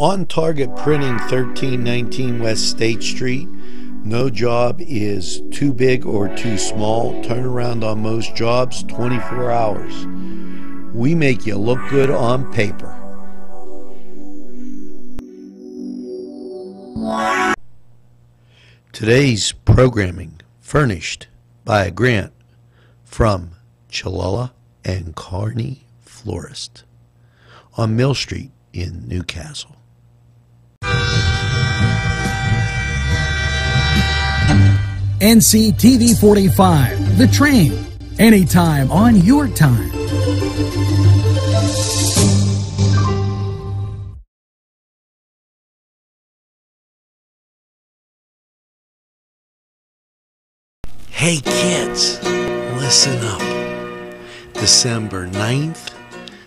On Target Printing, 1319 West State Street. No job is too big or too small. Turnaround on most jobs, 24 hours. We make you look good on paper. Today's programming furnished by a grant from Chilala and Carney Florist on Mill Street in New Castle. NCTV 45, The Train, anytime on your time. Hey kids, listen up. December 9th,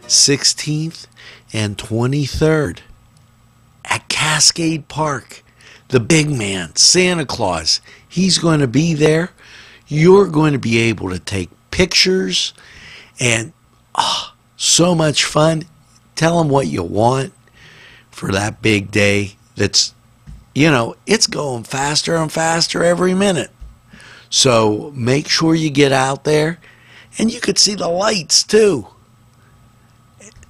16th, and 23rd at Cascade Park. The big man, Santa Claus, he's going to be there. You're going to be able to take pictures and oh, so much fun. Tell him what you want for that big day that's, you know, it's going faster and faster every minute. So make sure you get out there and you could see the lights too.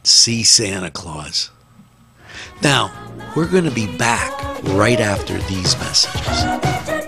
See Santa Claus. Now, we're going to be back right after these messages.